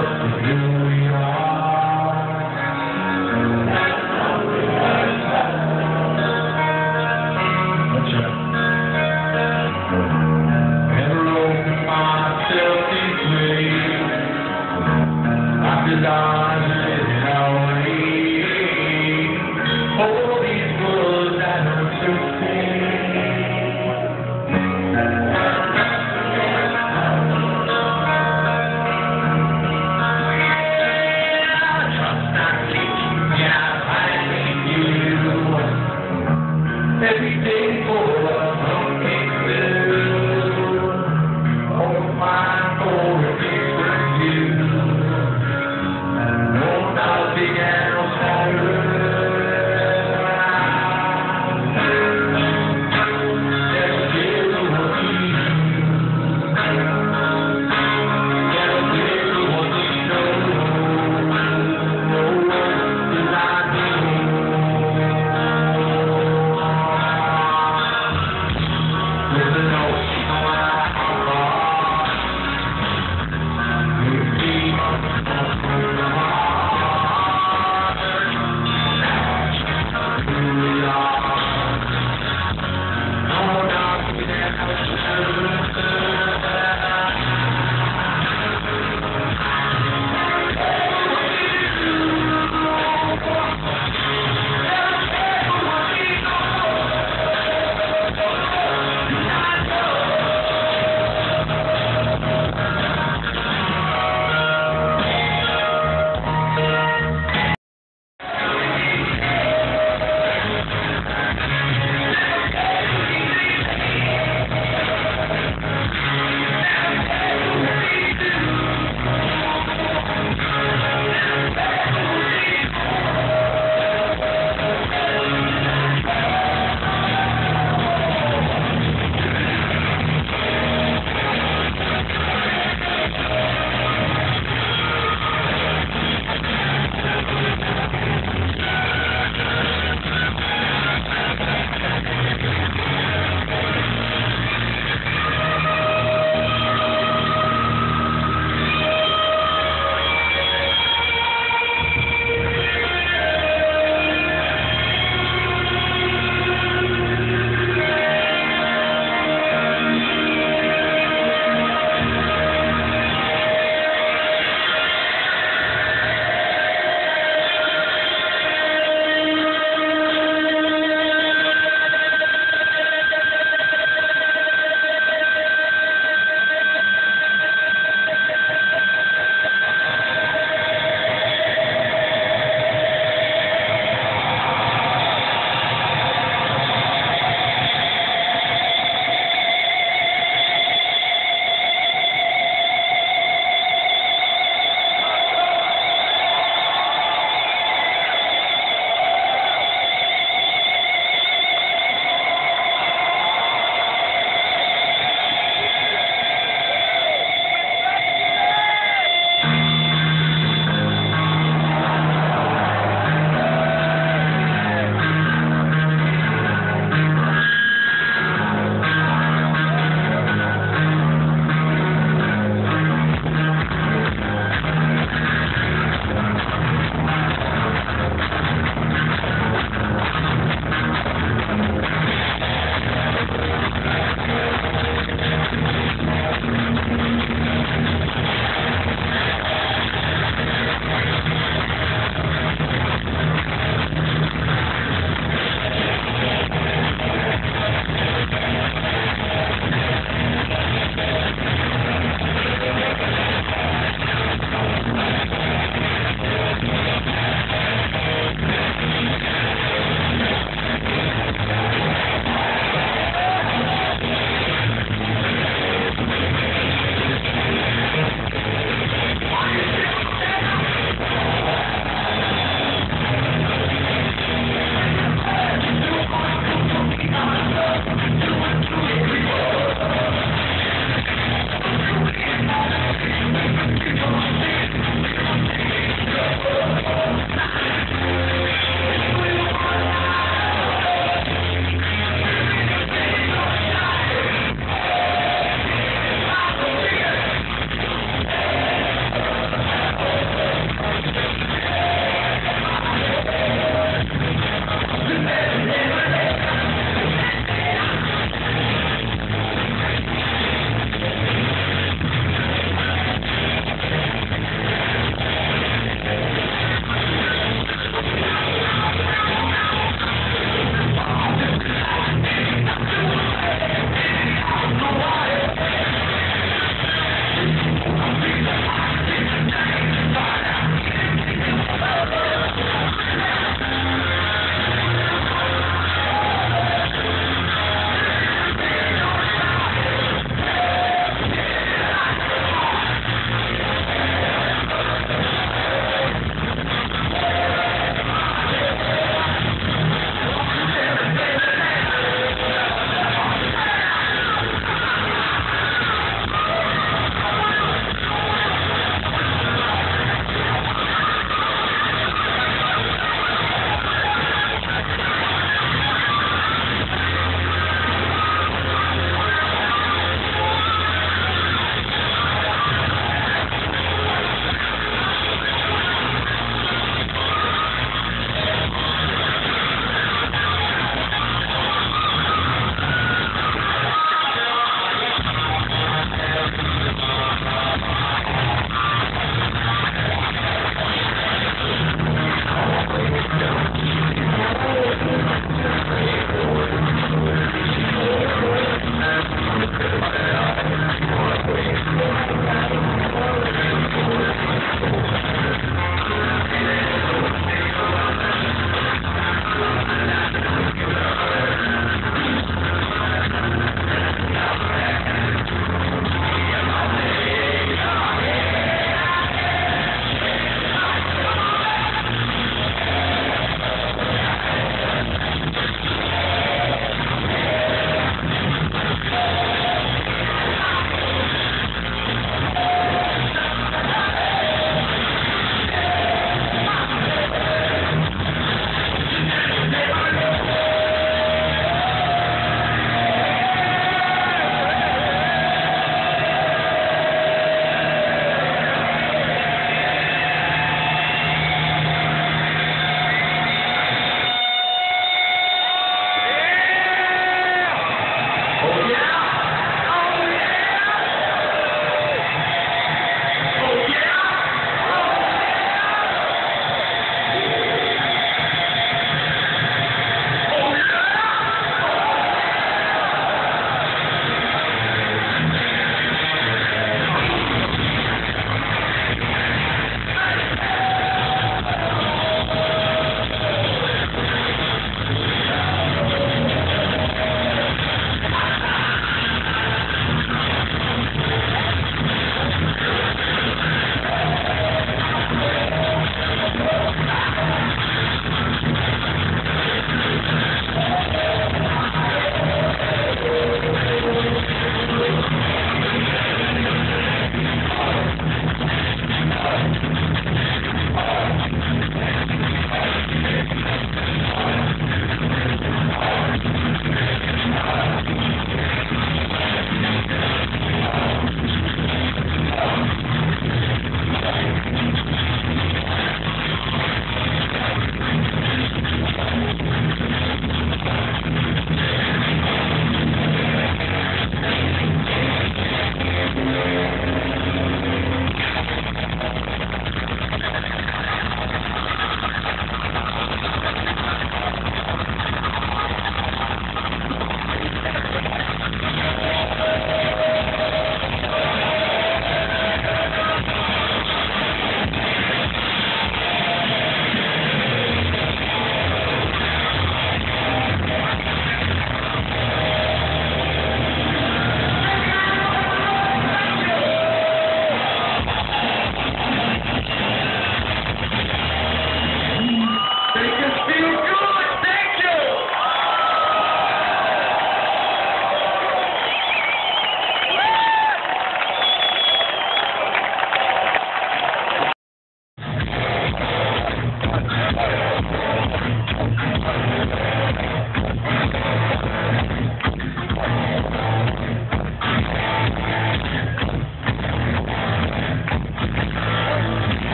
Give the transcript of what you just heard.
Desire